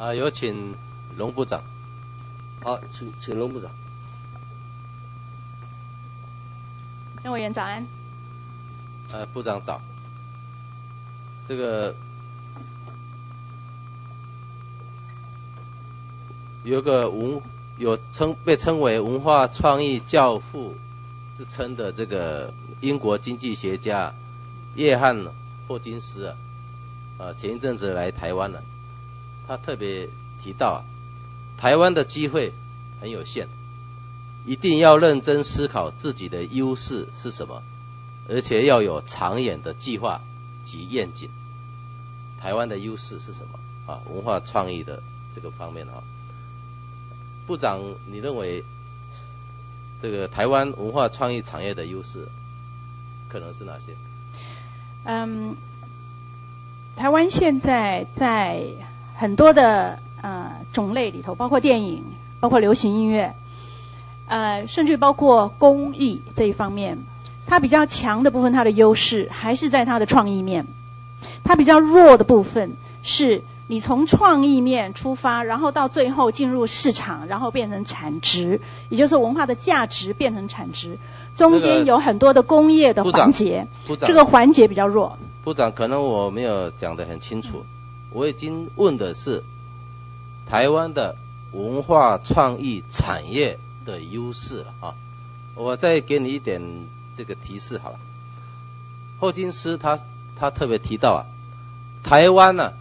啊，有请龙部长。好，请请龙部长。郑委员早安。呃，部长早。这个有个文有称被称为文化创意教父之称的这个英国经济学家约翰霍金斯啊，啊前一阵子来台湾了，他特别提到啊，台湾的机会很有限，一定要认真思考自己的优势是什么，而且要有长远的计划及愿景。台湾的优势是什么？啊，文化创意的这个方面哈。部长，你认为这个台湾文化创意产业的优势可能是哪些？嗯，台湾现在在很多的呃种类里头，包括电影，包括流行音乐，呃，甚至包括公益这一方面，它比较强的部分，它的优势还是在它的创意面。它比较弱的部分是你从创意面出发，然后到最后进入市场，然后变成产值，也就是文化的价值变成产值，中间有很多的工业的环节，这个环节比较弱。部长，可能我没有讲得很清楚，我已经问的是台湾的文化创意产业的优势了啊，我再给你一点这个提示好了，霍金斯他他特别提到啊。台湾呢，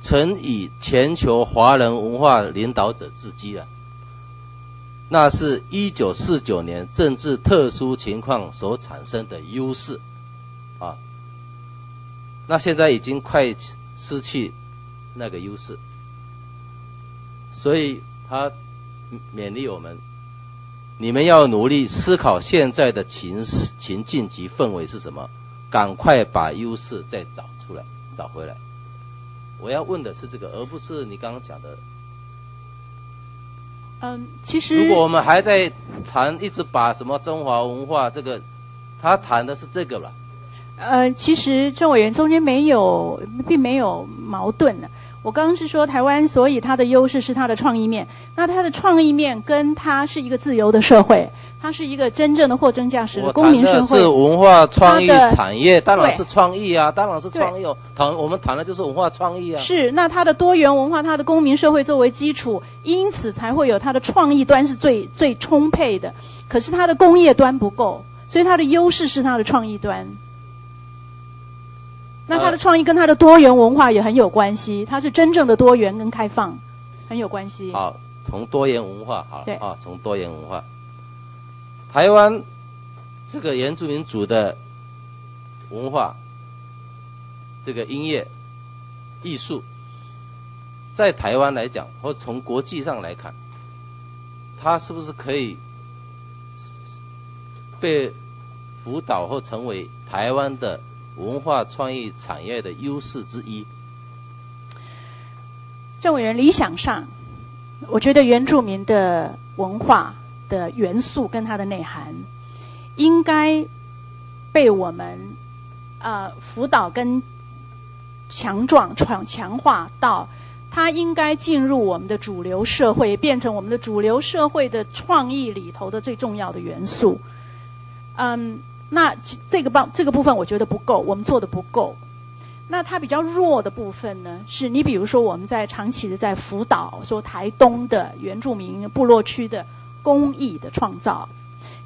曾以全球华人文化领导者自居了。那是一九四九年政治特殊情况所产生的优势，啊，那现在已经快失去那个优势，所以他勉励我们，你们要努力思考现在的情情境及氛围是什么，赶快把优势再找出来，找回来。我要问的是这个，而不是你刚刚讲的。嗯，其实如果我们还在谈，一直把什么中华文化这个，他谈的是这个了。呃，其实郑委员中间没有，并没有矛盾的。我刚刚是说台湾，所以它的优势是它的创意面。那它的创意面跟它是一个自由的社会。它是一个真正的货真价实的公民社会。是文化创意产业，当然是创意啊，当然是创意哦。谈我们谈的就是文化创意啊。是，那它的多元文化，它的公民社会作为基础，因此才会有它的创意端是最最充沛的。可是它的工业端不够，所以它的优势是它的创意端。那他的创意跟他的多元文化也很有关系，它是真正的多元跟开放，很有关系。好，从多元文化好，啊，从多元文化。台湾这个原住民族的文化，这个音乐、艺术，在台湾来讲，或从国际上来看，它是不是可以被辅导或成为台湾的文化创意产业的优势之一？郑委员，理想上，我觉得原住民的文化。的元素跟它的内涵，应该被我们呃辅导跟强壮、强强化到，它应该进入我们的主流社会，变成我们的主流社会的创意里头的最重要的元素。嗯，那这个帮这个部分我觉得不够，我们做的不够。那它比较弱的部分呢，是你比如说我们在长期的在辅导，说台东的原住民部落区的。工艺的创造，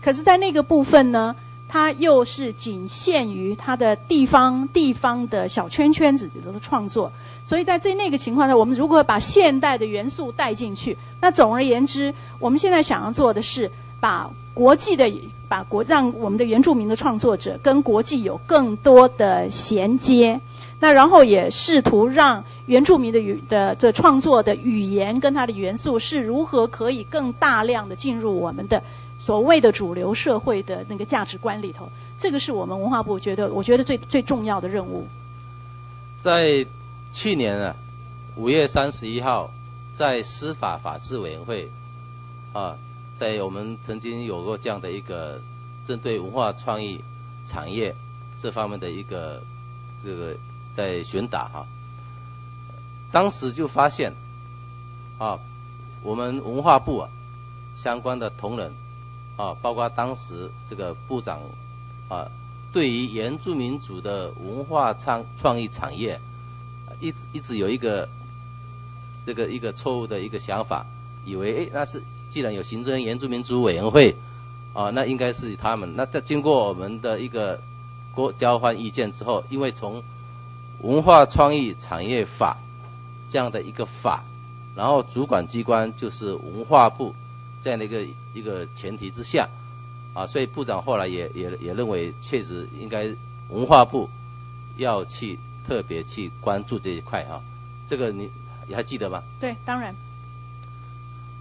可是，在那个部分呢，它又是仅限于它的地方地方的小圈圈子里头的创作。所以在这那个情况下，我们如果把现代的元素带进去，那总而言之，我们现在想要做的是把国际的把国让我们的原住民的创作者跟国际有更多的衔接。那然后也试图让原住民的语的的创作的语言跟它的元素是如何可以更大量的进入我们的所谓的主流社会的那个价值观里头，这个是我们文化部觉得我觉得最最重要的任务。在去年啊五月三十一号，在司法法制委员会啊，在我们曾经有过这样的一个针对文化创意产业这方面的一个这个。在询打哈，当时就发现啊，我们文化部啊相关的同仁啊，包括当时这个部长啊，对于原住民族的文化创创意产业，一直一直有一个这个一个错误的一个想法，以为诶那是既然有行政原住民族委员会啊，那应该是他们。那在经过我们的一个国交换意见之后，因为从文化创意产业法这样的一个法，然后主管机关就是文化部这样的一个一个前提之下，啊，所以部长后来也也也认为，确实应该文化部要去特别去关注这一块啊，这个你你还记得吗？对，当然。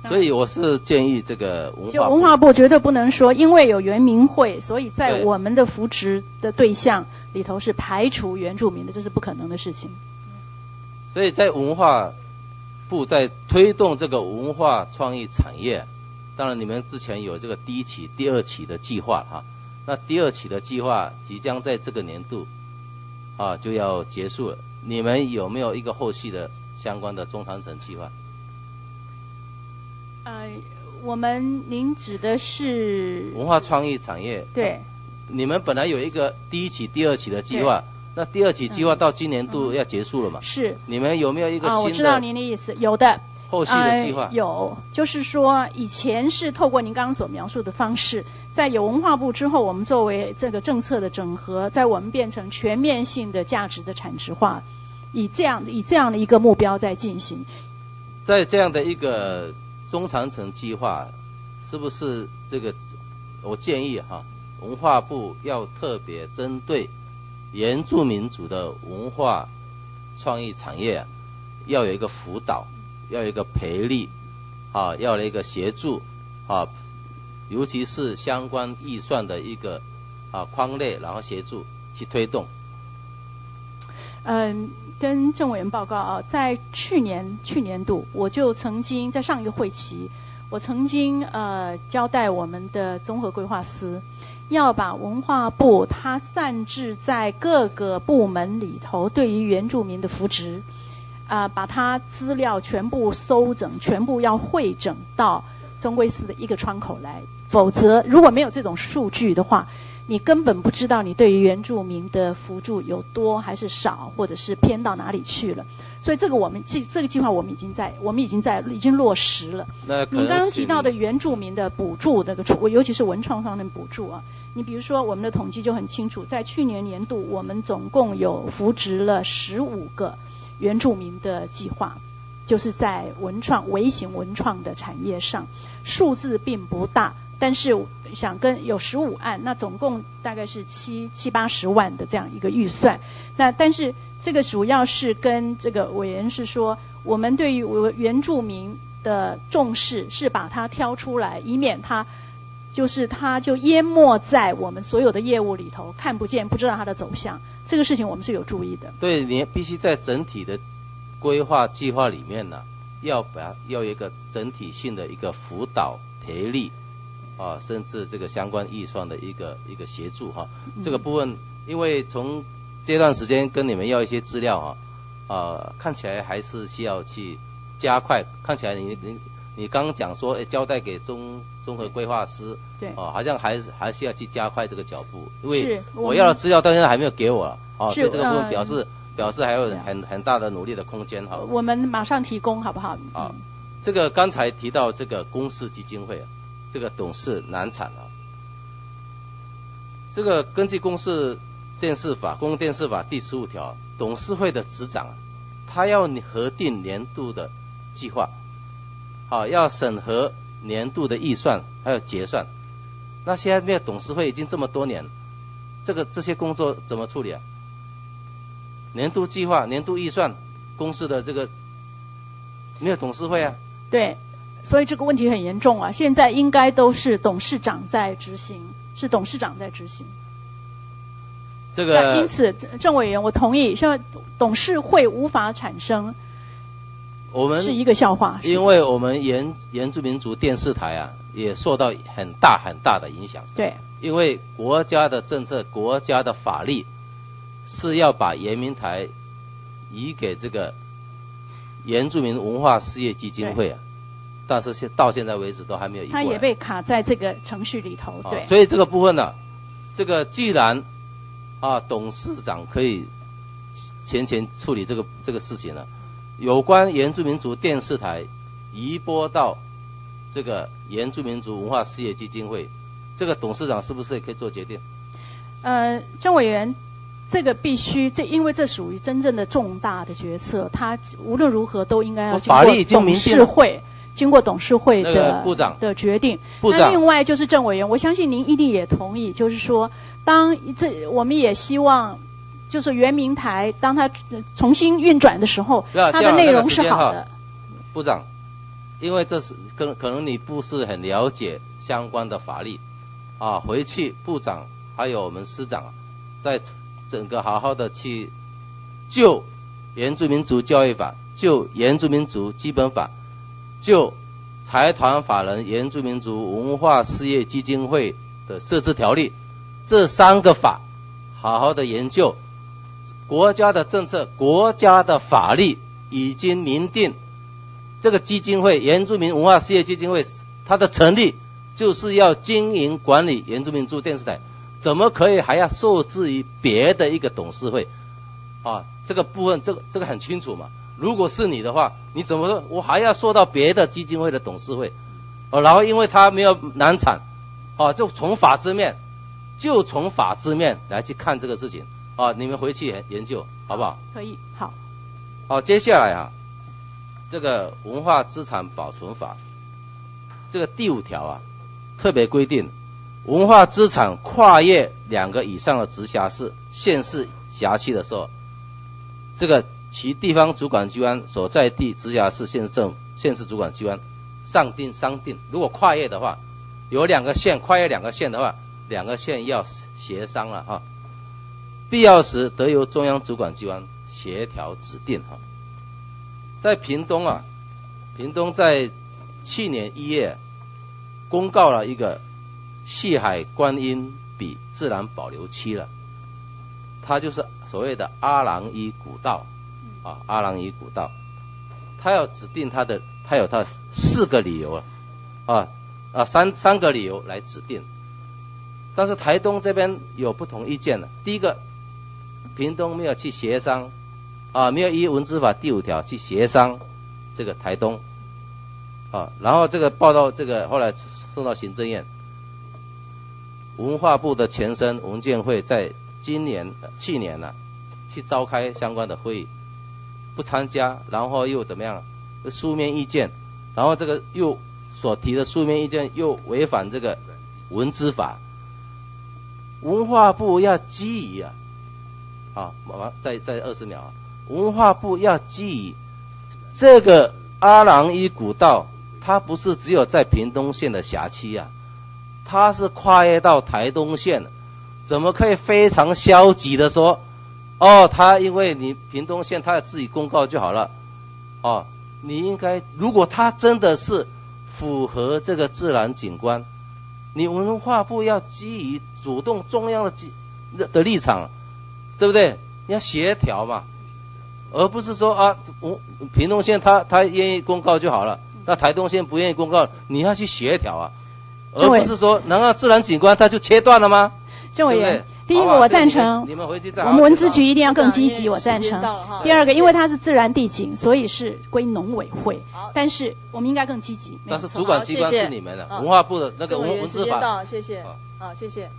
所以我是建议这个文化就文化部绝对不能说，因为有原民会，所以在我们的扶植的对象里头是排除原住民的，这是不可能的事情。所以在文化部在推动这个文化创意产业，当然你们之前有这个第一期、第二期的计划哈，那第二期的计划即将在这个年度啊就要结束了，你们有没有一个后续的相关的中长程计划？呃，我们您指的是文化创意产业？对。你们本来有一个第一期、第二期的计划，那第二期计划到今年度要结束了嘛？是。你们有没有一个新的？我知道您的意思，有的。后续的计划有，就是说以前是透过您刚刚所描述的方式，在有文化部之后，我们作为这个政策的整合，在我们变成全面性的价值的产值化，以这样以这样的一个目标在进行。在这样的一个。中长程计划是不是这个？我建议哈，文化部要特别针对原住民族的文化创意产业，要有一个辅导，要有一个培力，啊，要有一个协助，啊，尤其是相关预算的一个啊框列，然后协助去推动。嗯，跟政委员报告啊，在去年去年度，我就曾经在上一个会期，我曾经呃交代我们的综合规划司，要把文化部它散置在各个部门里头对于原住民的扶植，啊，把它资料全部收整，全部要汇整到中规司的一个窗口来，否则如果没有这种数据的话。你根本不知道你对于原住民的辅助有多还是少，或者是偏到哪里去了。所以这个我们计这个计划我们已经在我们已经在已经落实了。那你刚刚提到的原住民的补助那个，尤其是文创方面补助啊，你比如说我们的统计就很清楚，在去年年度我们总共有扶植了十五个原住民的计划，就是在文创微型文创的产业上，数字并不大。但是想跟有十五案，那总共大概是七七八十万的这样一个预算。那但是这个主要是跟这个委员是说，我们对于原住民的重视是把它挑出来，以免它就是它就淹没在我们所有的业务里头，看不见不知道它的走向。这个事情我们是有注意的。对你必须在整体的规划计划里面呢，要把要一个整体性的一个辅导培力。啊，甚至这个相关预算的一个一个协助哈，这个部分，因为从这段时间跟你们要一些资料啊，啊，看起来还是需要去加快。看起来你你你刚刚讲说交代给综综合规划师，对，哦，好像还是还是要去加快这个脚步，因为我要的资料到现在还没有给我，啊，所以这个部分表示表示还有很很大的努力的空间哈。我们马上提供好不好？啊，这个刚才提到这个公司基金会。这个董事难产了。这个根据公司电视法、公共电视法第十五条，董事会的执掌，他要你核定年度的计划，好，要审核年度的预算，还有结算。那现在没有董事会已经这么多年，这个这些工作怎么处理啊？年度计划、年度预算，公司的这个没有董事会啊？对。所以这个问题很严重啊！现在应该都是董事长在执行，是董事长在执行。这个因此，郑委员，我同意，像董事会无法产生，我们是一个笑话。因为我们原原住民族电视台啊，也受到很大很大的影响。对。因为国家的政策、国家的法律是要把原民台移给这个原住民文化事业基金会啊，但是现到现在为止都还没有移过来。它也被卡在这个程序里头，对。啊所以这个部分呢，这个既然啊董事长可以前前处理这个这个事情了，有关原住民族电视台移播到这个原住民族文化事业基金会，这个董事长是不是也可以做决定？呃，郑委员，这个必须，这因为这属于真正的重大的决策，他无论如何都应该要经过法律已经董明定了事会，经过董事会那的个部长的决定。部长那另外就是郑委员，我相信您一定也同意，就是说，当这我们也希望。就是圆明台，当它呃重新运转的时候，它的内容是好的。部长，因为这是可能可能你不是很了解相关的法律啊，回去部长还有我们司长啊，在整个好好的去就原住民族教育法、就原住民族基本法、就财团法人原住民族文化事业基金会的设置条例这三个法，好好的研究。国家的政策、国家的法律已经明定，这个基金会原住民文化事业基金会它的成立就是要经营管理原住民族电视台，怎么可以还要受制于别的一个董事会？啊，这个部分这个这个很清楚嘛。如果是你的话，你怎么说？我还要说到别的基金会的董事会？哦，然后因为他没有难产，哦，就从法制面，就从法制面来去看这个事情。啊，你们回去研研究好不好？可以，好。好，接下来啊，这个文化资产保存法这个第五条啊，特别规定，文化资产跨越两个以上的直辖市、县市辖区的时候，这个其地方主管机关所在地直辖市、县政、县市主管机关上定商定。如果跨越的话，有两个县跨越两个县的话，两个县要协商了哈。必要时得由中央主管机关协调指定哈。在屏东啊，屏东在去年一月公告了一个西海观音比自然保留区了，它就是所谓的阿郎伊古道啊，阿朗伊古道，他要指定他的，他有他四个理由啊啊啊三三个理由来指定，但是台东这边有不同意见了，第一个。屏东没有去协商，啊，没有依文资法第五条去协商这个台东，啊，然后这个报道这个后来送到行政院，文化部的前身文建会在今年去年呢、去召开相关的会议，不参加，然后又怎么样？书面意见，然后这个又所提的书面意见又违反这个文资法，文化部要基于啊。啊，完再再二十秒啊！文化部要基于这个阿朗伊古道，它不是只有在屏东县的辖区啊，它是跨越到台东县，怎么可以非常消极的说，哦，他因为你屏东县他自己公告就好了，哦，你应该如果他真的是符合这个自然景观，你文化部要基于主动中央的的立场。对不对？你要协调嘛，而不是说啊，我屏东县他他愿意公告就好了，那台东县不愿意公告，你要去协调啊，而不是说难道自然景观他就切断了吗？郑委员，第一个我赞成，你们回去再我们文资局一定要更积极，我赞成。第二个，因为它是自然地景，所以是归农委会好，但是我们应该更积极。但是主管机关好谢谢是你们的，好文化部的那个郑委员文文字法时间到，谢谢。好，谢谢。